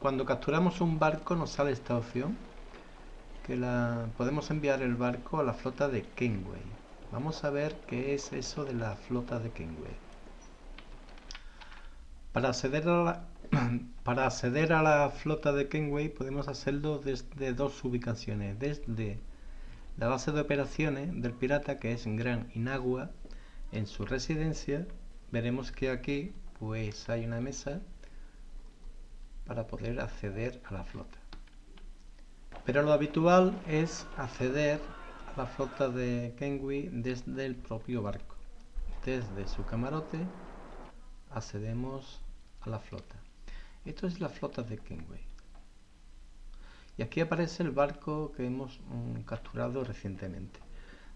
cuando capturamos un barco nos sale esta opción que la podemos enviar el barco a la flota de Kenway. Vamos a ver qué es eso de la flota de Kenway. Para acceder a la, para acceder a la flota de Kenway podemos hacerlo desde dos ubicaciones. Desde la base de operaciones del pirata que es en Gran Inagua en su residencia veremos que aquí pues hay una mesa para poder acceder a la flota. Pero lo habitual es acceder a la flota de Kenwi desde el propio barco. Desde su camarote accedemos a la flota. Esto es la flota de Kenway. Y aquí aparece el barco que hemos mm, capturado recientemente.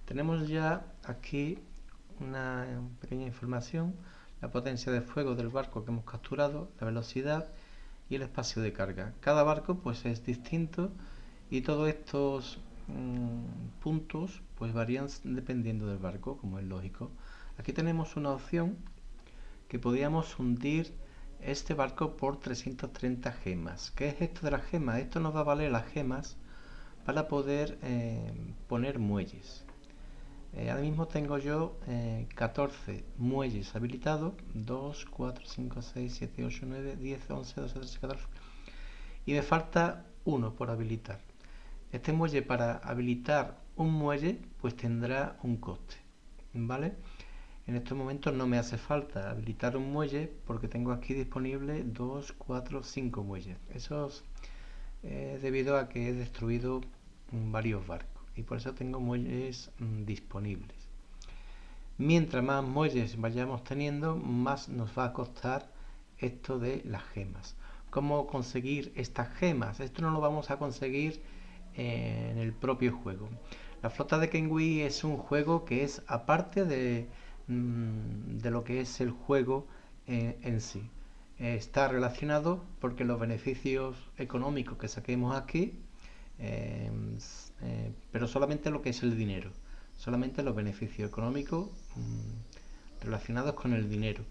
Tenemos ya aquí una pequeña información, la potencia de fuego del barco que hemos capturado, la velocidad y el espacio de carga. Cada barco pues es distinto y todos estos mm, puntos pues varían dependiendo del barco, como es lógico. Aquí tenemos una opción que podríamos hundir este barco por 330 gemas. ¿Qué es esto de las gemas? Esto nos va a valer las gemas para poder eh, poner muelles. Eh, ahora mismo tengo yo 14 eh, muelles habilitados, 2, 4, 5, 6, 7, 8, 9, 10, 11, 12, 13, 14 y me falta uno por habilitar. Este muelle para habilitar un muelle pues tendrá un coste, ¿vale? En estos momentos no me hace falta habilitar un muelle porque tengo aquí disponible 2, 4, 5 muelles. Eso es eh, debido a que he destruido varios barcos y por eso tengo muelles mm, disponibles. Mientras más muelles vayamos teniendo, más nos va a costar esto de las gemas. ¿Cómo conseguir estas gemas? Esto no lo vamos a conseguir en el propio juego. La flota de Kenwi es un juego que es aparte de, mm, de lo que es el juego eh, en sí. está relacionado porque los beneficios económicos que saquemos aquí eh, pero solamente lo que es el dinero, solamente los beneficios económicos mm, relacionados con el dinero,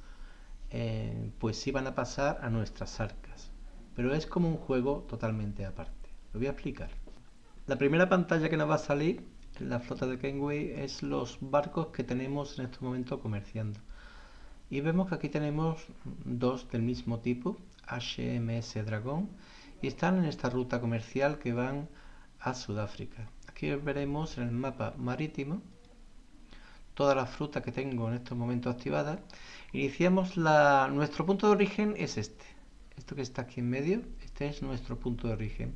eh, pues sí van a pasar a nuestras arcas, pero es como un juego totalmente aparte. Lo voy a explicar. La primera pantalla que nos va a salir en la flota de Kenway es los barcos que tenemos en este momento comerciando. Y vemos que aquí tenemos dos del mismo tipo, HMS Dragón, y están en esta ruta comercial que van a Sudáfrica. Aquí veremos en el mapa marítimo toda la fruta que tengo en estos momentos activada. Iniciamos la... Nuestro punto de origen es este. Esto que está aquí en medio, este es nuestro punto de origen.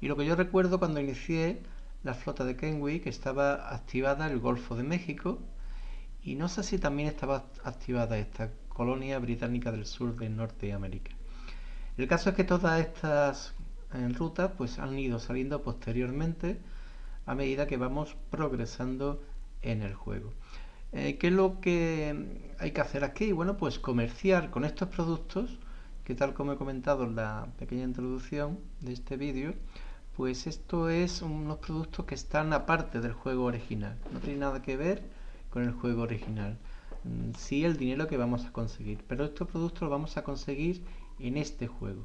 Y lo que yo recuerdo cuando inicié la flota de que estaba activada el Golfo de México, y no sé si también estaba activada esta colonia británica del sur de Norte de América. El caso es que todas estas en ruta pues han ido saliendo posteriormente a medida que vamos progresando en el juego. Eh, ¿Qué es lo que hay que hacer aquí? Bueno, pues comerciar con estos productos, que tal como he comentado en la pequeña introducción de este vídeo, pues esto es unos productos que están aparte del juego original, no tiene nada que ver con el juego original, mm, sí el dinero que vamos a conseguir, pero estos productos los vamos a conseguir en este juego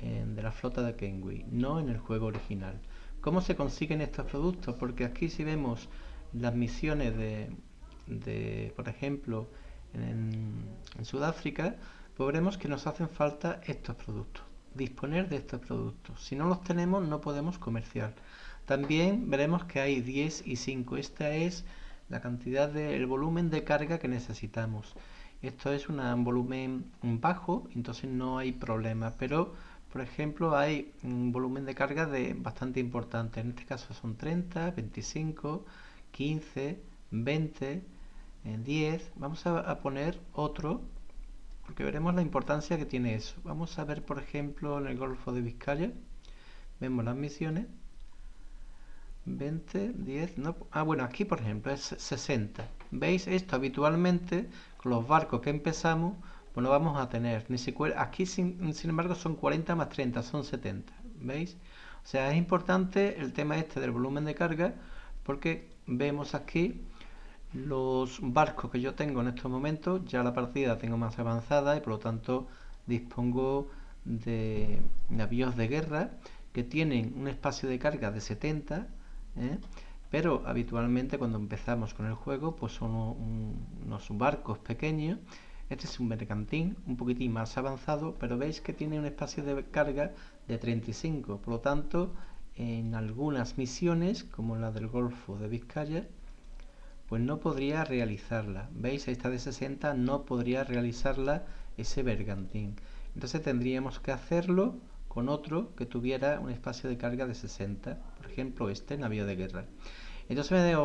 de la flota de Kenway, no en el juego original. ¿Cómo se consiguen estos productos? Porque aquí si vemos las misiones de, por ejemplo, en, Sudáfrica, pues veremos que nos hacen falta estos productos, disponer de estos productos. Si no los tenemos, no podemos comerciar. También veremos que hay 10 y 5. Esta es la cantidad del volumen de carga que necesitamos. Esto es un volumen bajo, entonces no hay problema, pero por ejemplo, hay un volumen de carga de bastante importante. En este caso son 30, 25, 15, 20, 10. Vamos a, poner otro porque veremos la importancia que tiene eso. Vamos a ver, por ejemplo, en el Golfo de Vizcaya. Vemos las misiones. 20, 10, no. Ah, bueno, aquí por ejemplo es 60. ¿Veis esto? Habitualmente con los barcos que empezamos pues no vamos a tener ni siquiera aquí sin, sin, embargo son 40 más 30 son 70 veis o sea es importante el tema este del volumen de carga porque vemos aquí los barcos que yo tengo en estos momentos ya la partida tengo más avanzada y por lo tanto dispongo de navíos de guerra que tienen un espacio de carga de 70, ¿eh? pero habitualmente cuando empezamos con el juego pues son unos barcos pequeños. Este es un mercantín un poquitín más avanzado, pero veis que tiene un espacio de carga de 35, por lo tanto en algunas misiones, como la del Golfo de Vizcaya, pues no podría realizarla. ¿Veis? Esta de 60 no podría realizarla ese bergantín. Entonces tendríamos que hacerlo con otro que tuviera un espacio de carga de 60, por ejemplo este navío de guerra. Entonces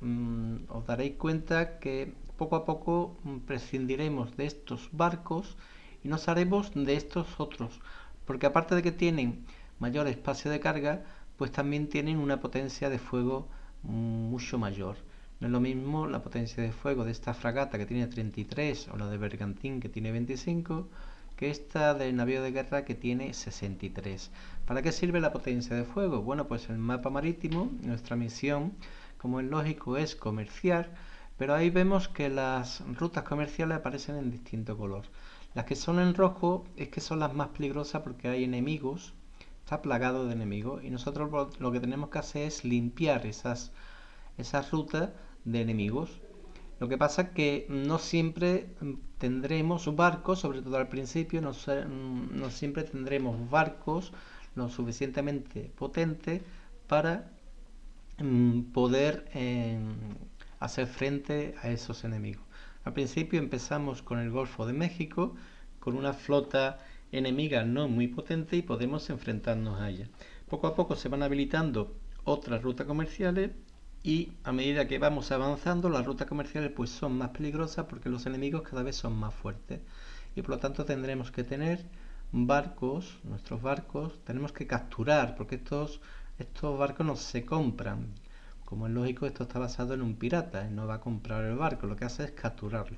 mm, os daréis cuenta que poco a poco mm, prescindiremos de estos barcos y nos haremos de estos otros, porque aparte de que tienen mayor espacio de carga, pues también tienen una potencia de fuego mm, mucho mayor. No es lo mismo la potencia de fuego de esta fragata que tiene 33 o la de Bergantín que tiene 25 que esta del navío de guerra que tiene 63. ¿Para qué sirve la potencia de fuego? Bueno, pues el mapa marítimo, nuestra misión, como es lógico, es comerciar, pero ahí vemos que las rutas comerciales aparecen en distinto color. Las que son en rojo es que son las más peligrosas porque hay enemigos, está plagado de enemigos y nosotros lo que tenemos que hacer es limpiar esas, esas rutas de enemigos. Lo que pasa es que no siempre tendremos barcos, sobre todo al principio, no, siempre tendremos barcos lo suficientemente potentes para mm, poder em, hacer frente a esos enemigos. Al principio empezamos con el Golfo de México, con una flota enemiga no muy potente y podemos enfrentarnos a ella. Poco a poco se van habilitando otras rutas comerciales y a medida que vamos avanzando las rutas comerciales pues son más peligrosas porque los enemigos cada vez son más fuertes y por lo tanto tendremos que tener barcos, nuestros barcos, tenemos que capturar porque estos, estos barcos no se compran. Como es lógico, esto está basado en un pirata, no va a comprar el barco, lo que hace es capturarlo.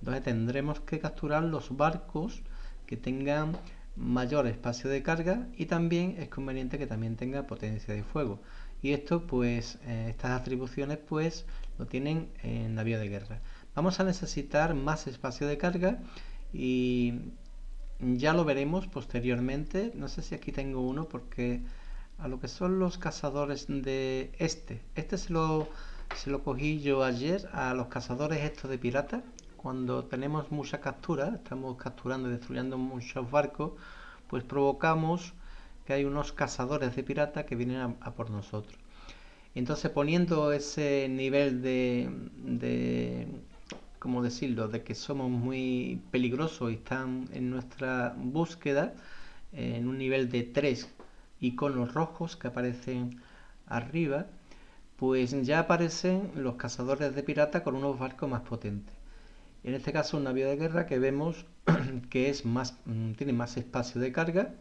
Entonces tendremos que capturar los barcos que tengan mayor espacio de carga y también es conveniente que también tenga potencia de fuego. Y esto pues eh, estas atribuciones pues lo tienen en navío de guerra. Vamos a necesitar más espacio de carga y ya lo veremos posteriormente. No sé si aquí tengo uno porque a lo que son los cazadores de este este se lo se lo cogí yo ayer a los cazadores estos de pirata cuando tenemos mucha captura estamos capturando y destruyendo muchos barcos pues provocamos que hay unos cazadores de pirata que vienen a, por nosotros. Entonces poniendo ese nivel de, de, ¿cómo decirlo?, de que somos muy peligrosos y están en nuestra búsqueda, en un nivel de 3 iconos rojos que aparecen arriba, pues ya aparecen los cazadores de pirata con unos barcos más potentes. En este caso un navío de guerra que vemos que es más, mm, tiene más espacio de carga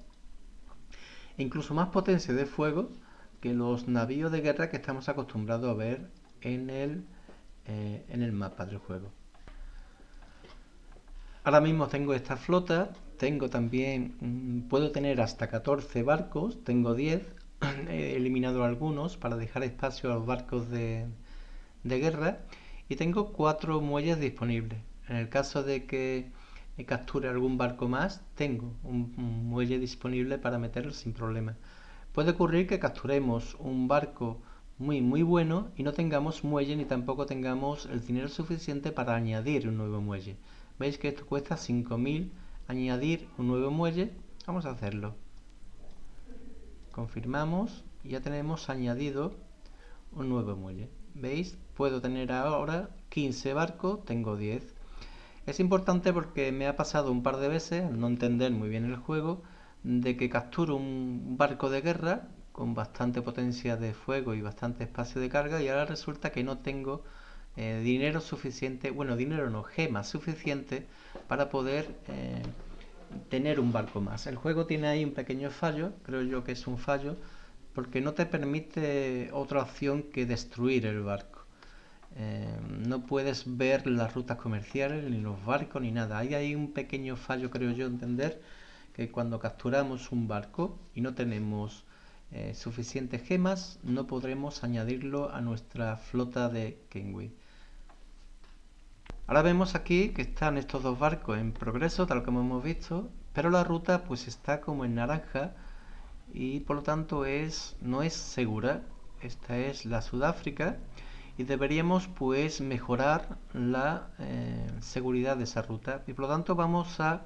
e incluso más potencia de fuego que los navíos de guerra que estamos acostumbrados a ver en el, eh, en el mapa del juego. Ahora mismo tengo esta flota, tengo también, mm, puedo tener hasta 14 barcos, tengo 10, he eliminado algunos para dejar espacio a los barcos de, de guerra y tengo 4 muelles disponibles. En el caso de que capture algún barco más, tengo un, muelle disponible para meterlo sin problema. Puede ocurrir que capturemos un barco muy muy bueno y no tengamos muelle ni tampoco tengamos el dinero suficiente para añadir un nuevo muelle. Veis que esto cuesta 5000 añadir un nuevo muelle. Vamos a hacerlo. Confirmamos y ya tenemos añadido un nuevo muelle. ¿Veis? Puedo tener ahora 15 barcos, tengo 10. Es importante porque me ha pasado un par de veces, al no entender muy bien el juego, de que capturo un barco de guerra con bastante potencia de fuego y bastante espacio de carga y ahora resulta que no tengo eh, dinero suficiente, bueno, dinero no, gemas suficiente para poder eh, tener un barco más. El juego tiene ahí un pequeño fallo, creo yo que es un fallo, porque no te permite otra opción que destruir el barco. Eh, no puedes ver las rutas comerciales, ni los barcos, ni nada. Ahí hay un pequeño fallo, creo yo, entender, que cuando capturamos un barco y no tenemos eh, suficientes gemas, no podremos añadirlo a nuestra flota de Kenway. Ahora vemos aquí que están estos dos barcos en progreso, tal como hemos visto, pero la ruta pues está como en naranja y por lo tanto es no es segura. Esta es la Sudáfrica y deberíamos pues mejorar la eh, seguridad de esa ruta y por lo tanto vamos a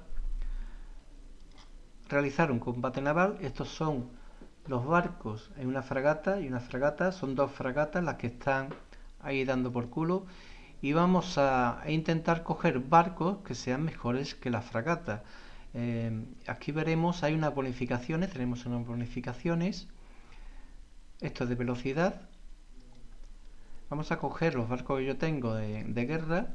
realizar un combate naval. Estos son los barcos en una fragata y una fragata, son dos fragatas las que están ahí dando por culo y vamos a, intentar coger barcos que sean mejores que la fragata. Eh, aquí veremos, hay unas bonificaciones, tenemos unas bonificaciones, esto es de velocidad. Vamos a coger los barcos que yo tengo de, guerra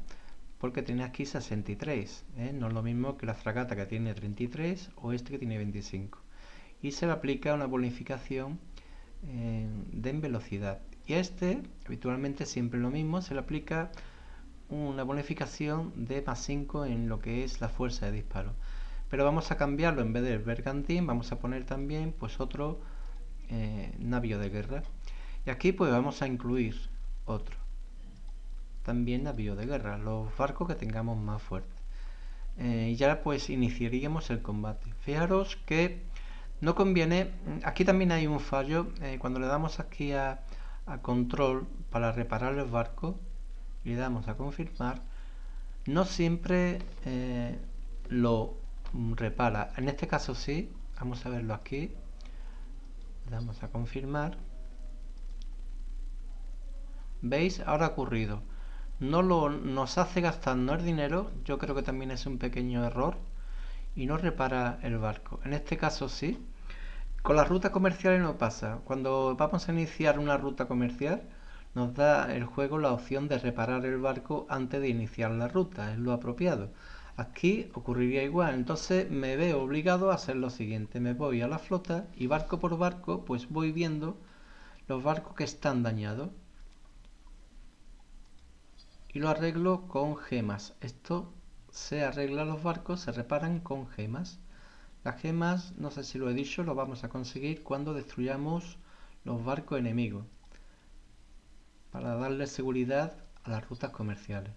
porque tiene aquí 63, ¿eh? no es lo mismo que la fragata que tiene 33 o este que tiene 25 y se le aplica una bonificación eh, de velocidad. Y a este, habitualmente siempre lo mismo, se le aplica una bonificación de más 5 en lo que es la fuerza de disparo. Pero vamos a cambiarlo, en vez del bergantín, vamos a poner también pues otro eh, navío de guerra. Y aquí pues vamos a incluir otro. También navío de guerra, los barcos que tengamos más fuertes. Eh, y ya pues iniciaríamos el combate. Fijaros que no conviene, aquí también hay un fallo, eh, cuando le damos aquí a, control para reparar el barco, le damos a confirmar, no siempre eh, lo repara. En este caso sí, vamos a verlo aquí, damos a confirmar. ¿Veis? Ahora ha ocurrido. No lo, nos hace gastarnos el dinero, yo creo que también es un pequeño error, y no repara el barco. En este caso sí, con las rutas comerciales no pasa. Cuando vamos a iniciar una ruta comercial, nos da el juego la opción de reparar el barco antes de iniciar la ruta, es lo apropiado. Aquí ocurriría igual, entonces me veo obligado a hacer lo siguiente, me voy a la flota y barco por barco pues voy viendo los barcos que están dañados y lo arreglo con gemas. Esto se arregla los barcos, se reparan con gemas. Las gemas, no sé si lo he dicho, lo vamos a conseguir cuando destruyamos los barcos enemigos para darle seguridad a las rutas comerciales.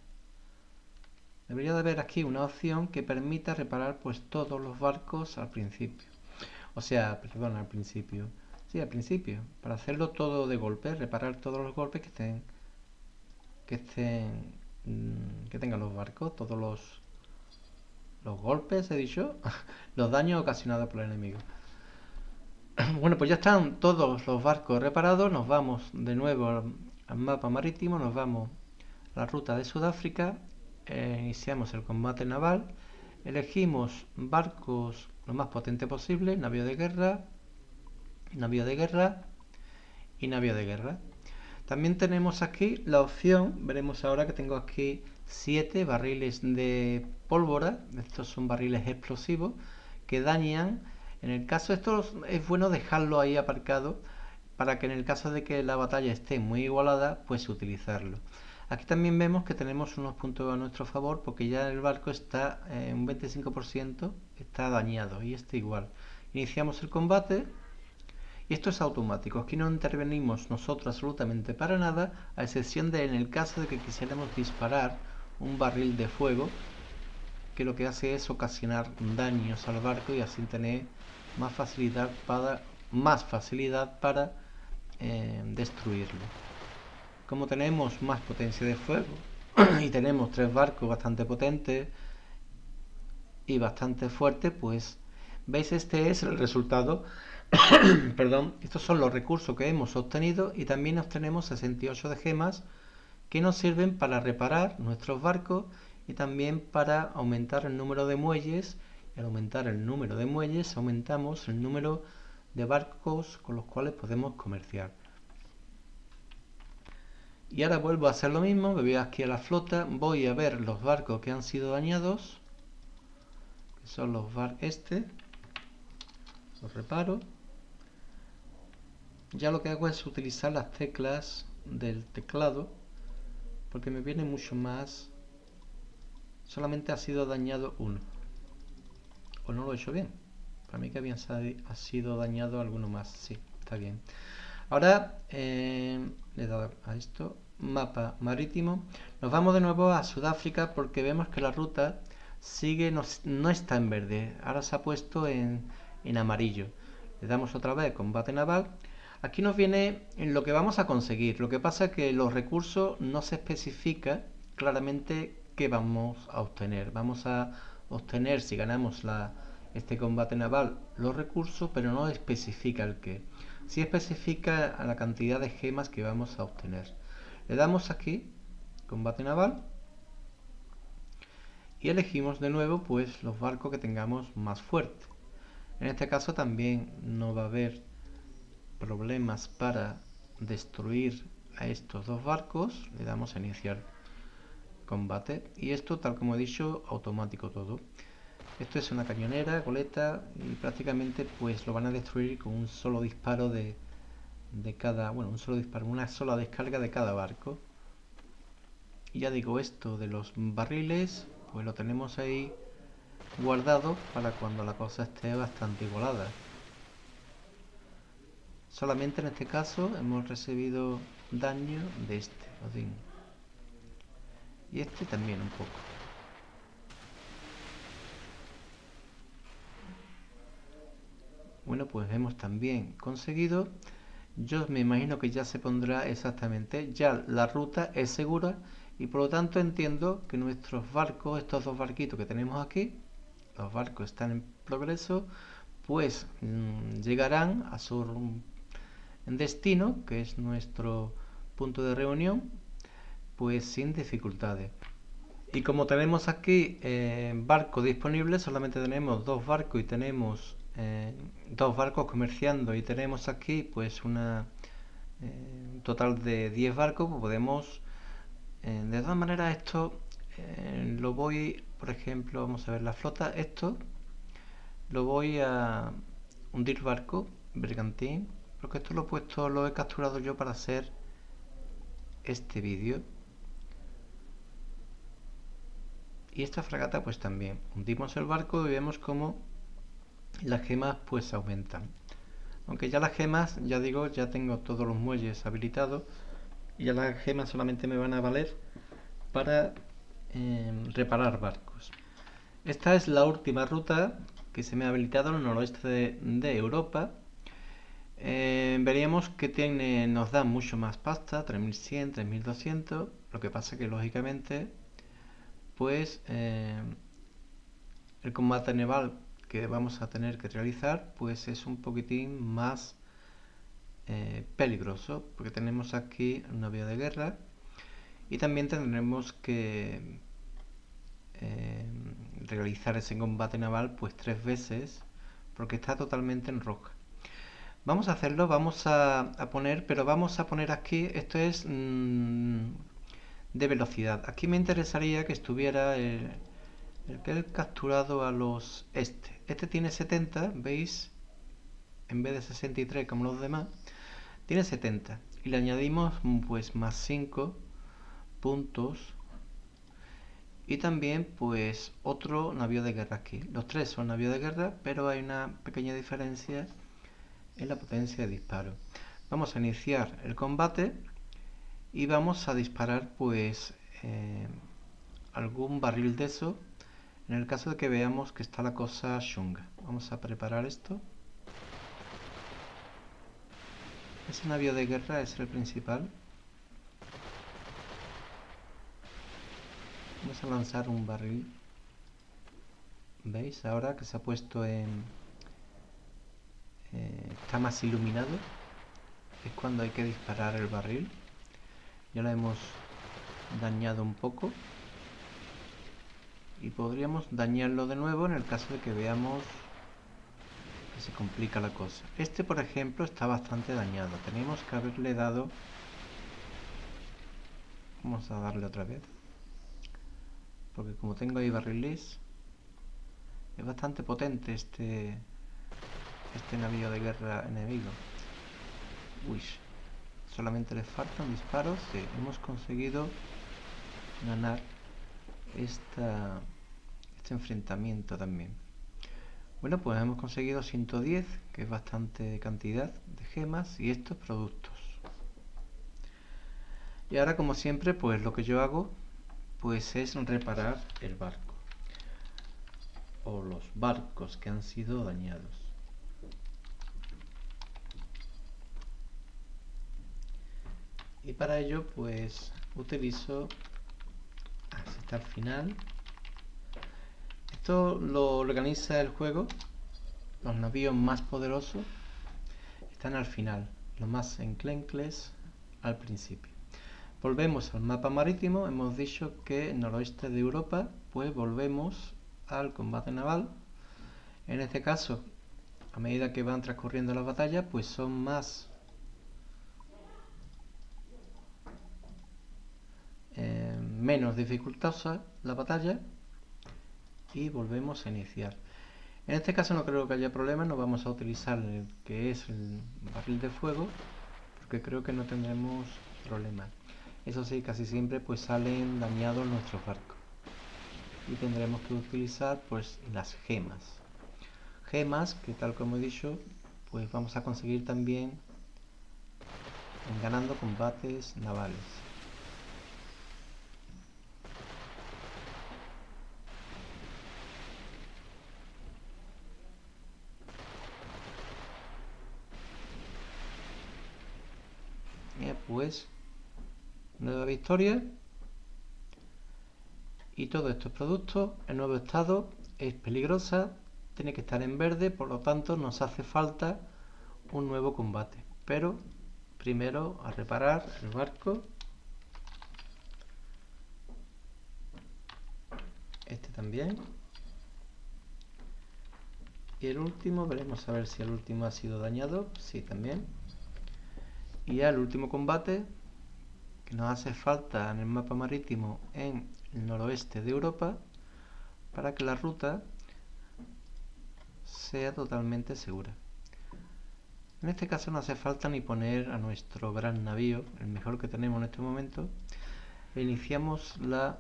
Debería de haber aquí una opción que permita reparar pues todos los barcos al principio. O sea, perdón, al principio. Sí, al principio. Para hacerlo todo de golpe, reparar todos los golpes que estén que estén mm, que tengan los barcos, todos los los golpes, he dicho, los daños ocasionados por el enemigo. Bueno, pues ya están todos los barcos reparados, nos vamos de nuevo al, mapa marítimo, nos vamos a la ruta de Sudáfrica, eh, iniciamos el combate naval, elegimos barcos lo más potente posible, navío de guerra, navío de guerra y navío de guerra. También tenemos aquí la opción, veremos ahora que tengo aquí 7 barriles de pólvora, estos son barriles explosivos que dañan, en el caso de estos es bueno dejarlo ahí aparcado para que en el caso de que la batalla esté muy igualada, pues utilizarlo. Aquí también vemos que tenemos unos puntos a nuestro favor porque ya el barco está eh, un 25% está dañado y este igual. Iniciamos el combate y esto es automático. Aquí no intervenimos nosotros absolutamente para nada, a excepción de en el caso de que quisiéramos disparar un barril de fuego que lo que hace es ocasionar daños al barco y así tener más facilidad para, más facilidad para eh, destruirlo. Como tenemos más potencia de fuego y tenemos tres barcos bastante potentes y bastante fuertes, pues veis este es el resultado. Perdón, estos son los recursos que hemos obtenido y también obtenemos 68 de gemas que nos sirven para reparar nuestros barcos y también para aumentar el número de muelles y al aumentar el número de muelles aumentamos el número de barcos con los cuales podemos comerciar. Y ahora vuelvo a hacer lo mismo me voy aquí a la flota voy a ver los barcos que han sido dañados que son los barcos este los reparo. Ya lo que hago es utilizar las teclas del teclado porque me viene mucho más solamente ha sido dañado uno o no lo he hecho bien para mí que habían ha sido dañado alguno más sí, está bien ahora eh, le dado a esto mapa marítimo nos vamos de nuevo a Sudáfrica porque vemos que la ruta sigue, no, no, está en verde, ahora se ha puesto en, en amarillo. Le damos otra vez combate naval. Aquí nos viene en lo que vamos a conseguir. Lo que pasa es que los recursos no se especifica claramente qué vamos a obtener. Vamos a obtener, si ganamos la, este combate naval, los recursos, pero no especifica el qué. Sí especifica la cantidad de gemas que vamos a obtener. Le damos aquí, combate naval, y elegimos de nuevo pues los barcos que tengamos más fuertes. En este caso también no va a haber problemas para destruir a estos dos barcos. Le damos a iniciar combate y esto tal como he dicho automático todo. Esto es una cañonera, goleta y prácticamente pues lo van a destruir con un solo disparo de, de cada, bueno un solo disparo, una sola descarga de cada barco. Y ya digo esto de los barriles pues lo tenemos ahí guardado para cuando la cosa esté bastante igualada. Solamente en este caso hemos recibido daño de este Odín. Y este también un poco. Bueno, pues hemos también conseguido. Yo me imagino que ya se pondrá exactamente. Ya la ruta es segura y por lo tanto entiendo que nuestros barcos, estos dos barquitos que tenemos aquí, los barcos están en progreso, pues mm, llegarán a su destino, que es nuestro punto de reunión, pues sin dificultades. Y como tenemos aquí eh, barcos disponibles, solamente tenemos dos barcos y tenemos eh, dos barcos comerciando y tenemos aquí pues una eh, total de 10 barcos, pues podemos de todas maneras esto lo voy por ejemplo, vamos a ver la flota, esto lo voy a hundir barco, bergantín, porque esto lo he puesto, lo he capturado yo para hacer este vídeo. Y esta fragata pues también. Hundimos el barco y vemos cómo las gemas pues aumentan. Aunque ya las gemas, ya digo, ya tengo todos los muelles habilitados y ya las gemas solamente me van a valer para reparar barcos. Esta es la última ruta que se me ha habilitado el noroeste de, Europa. Eh, veríamos que tiene, nos da mucho más pasta, 3100, 3200. Lo que pasa que lógicamente, pues eh, el combate naval que vamos a tener que realizar, pues es un poquitín más eh, peligroso, porque tenemos aquí una vía de guerra y también tendremos que eh, realizar ese combate naval pues tres veces porque está totalmente en roja vamos a hacerlo vamos a, poner pero vamos a poner aquí esto es mm, de velocidad. Aquí me interesaría que estuviera el, el que he capturado a los este este tiene 70 veis en vez de 63 como los demás tiene 70 y le añadimos pues más 5 puntos. Y también pues otro navío de guerra aquí. Los tres son navíos de guerra pero hay una pequeña diferencia en la potencia de disparo. Vamos a iniciar el combate y vamos a disparar pues eh, algún barril de eso en el caso de que veamos que está la cosa chunga vamos a preparar esto ese navío de guerra es el principal Vamos a lanzar un barril. ¿Veis? Ahora que se ha puesto en... Eh, está más iluminado. Es cuando hay que disparar el barril. Ya lo hemos dañado un poco. Y podríamos dañarlo de nuevo en el caso de que veamos que se complica la cosa. Este, por ejemplo, está bastante dañado. Tenemos que haberle dado... Vamos a darle otra vez porque como tengo ahí barriles es bastante potente este este navío de guerra enemigo uy solamente le faltan disparos sí, hemos conseguido ganar esta, este enfrentamiento también bueno pues hemos conseguido 110 que es bastante cantidad de gemas y estos productos y ahora como siempre pues lo que yo hago pues es reparar el barco. o los barcos que han sido dañados. Y para ello pues utilizo hasta el final. Esto lo organiza el juego. Los navíos más poderosos están al final, los más enclencles al principio. Volvemos al mapa marítimo, hemos dicho que noroeste de Europa, pues volvemos al combate naval. En este caso, a medida que van transcurriendo las batallas, pues son más menos dificultosa la batalla y volvemos a iniciar. En este caso no creo que haya problema, no vamos a utilizar el que es el barril de fuego, porque creo que no tendremos problema. Eso sí, casi siempre pues salen dañados nuestros barcos y tendremos que utilizar pues las gemas gemas que tal como he dicho pues vamos a conseguir también ganando combates navales pues nueva victoria y todos estos productos en nuevo estado es peligrosa, tiene que estar en verde, por lo tanto nos hace falta un nuevo combate. Pero primero a reparar el barco. Este también. Y el último, veremos a ver si el último ha sido dañado. Sí, también. Y ya el último combate que nos hace falta en el mapa marítimo en el noroeste de Europa para que la ruta sea totalmente segura. En este caso no hace falta ni poner a nuestro gran navío, el mejor que tenemos en este momento, iniciamos la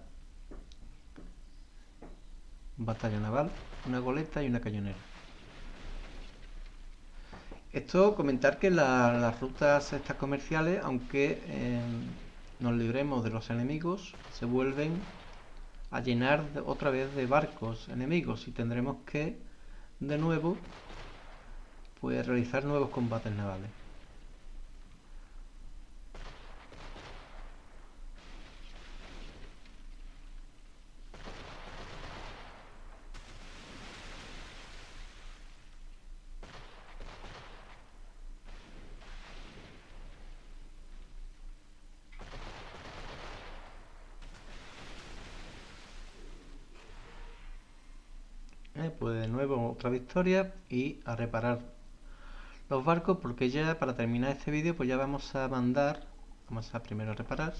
batalla naval, una goleta y una cañonera. Esto comentar que las rutas estas comerciales, aunque eh, nos libremos de los enemigos, se vuelven a llenar otra vez de barcos enemigos y tendremos que de nuevo pues realizar nuevos combates navales. Pues de nuevo otra victoria y a reparar los barcos porque ya para terminar este vídeo pues ya vamos a mandar vamos a primero reparar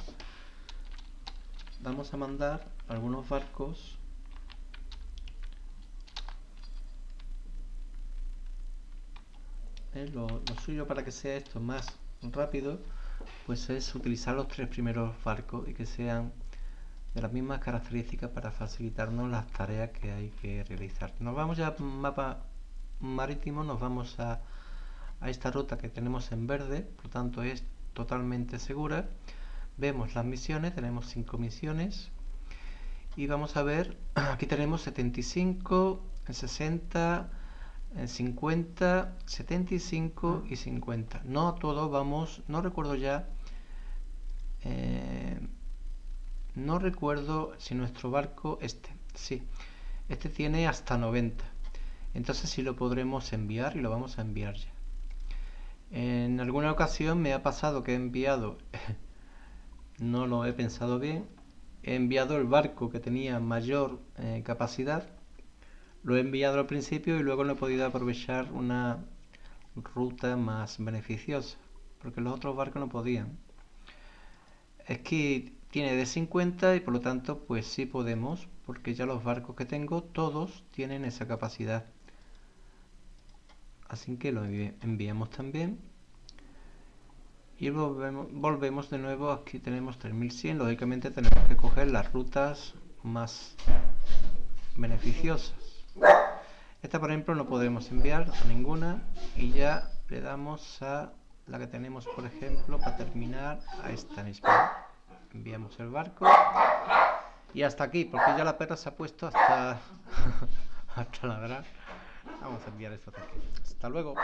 vamos a mandar algunos barcos. Eh, lo, lo suyo para que sea esto más rápido pues es utilizar los tres primeros barcos y que sean de las mismas características para facilitarnos las tareas que hay que realizar. Nos vamos ya mapa marítimo, nos vamos a, a esta ruta que tenemos en verde, por tanto es totalmente segura. Vemos las misiones, tenemos 5 misiones y vamos a ver, aquí tenemos 75, 60, 50, 75 y 50. No a todo vamos, no recuerdo ya eh, no recuerdo si nuestro barco, este, sí, este tiene hasta 90. Entonces sí lo podremos enviar y lo vamos a enviar ya. En alguna ocasión me ha pasado que he enviado, no lo he pensado bien, he enviado el barco que tenía mayor eh, capacidad, lo he enviado al principio y luego no he podido aprovechar una ruta más beneficiosa, porque los otros barcos no podían. Es que tiene de 50 y por lo tanto pues sí podemos porque ya los barcos que tengo todos tienen esa capacidad. Así que lo enviamos también. Y volvemos, de nuevo aquí tenemos 3100 lógicamente tenemos que coger las rutas más beneficiosas. Esta por ejemplo no podemos enviar a ninguna y ya le damos a la que tenemos por ejemplo para terminar a esta misma enviamos el barco y hasta aquí porque ya la perra se ha puesto hasta a taladrar. Vamos a enviar esto aquí. Hasta luego.